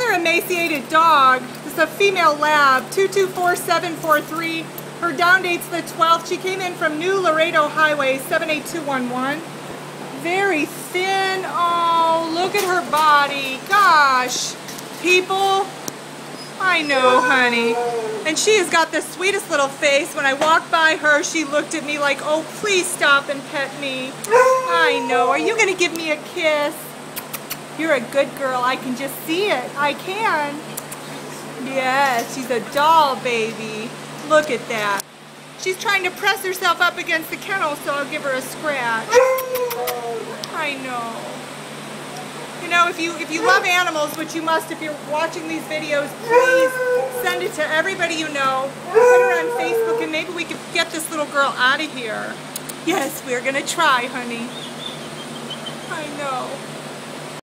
another emaciated dog. This is a female lab, 224743. Her down date's the 12th. She came in from New Laredo Highway, 78211. Very thin. Oh, look at her body. Gosh. People, I know, honey. And she has got the sweetest little face. When I walked by her, she looked at me like, oh, please stop and pet me. I know. Are you going to give me a kiss? You're a good girl. I can just see it. I can. Yes, she's a doll baby. Look at that. She's trying to press herself up against the kennel, so I'll give her a scratch. I know. You know, if you if you love animals, which you must if you're watching these videos, please send it to everybody you know. Put her on Facebook, and maybe we can get this little girl out of here. Yes, we're gonna try, honey. I know.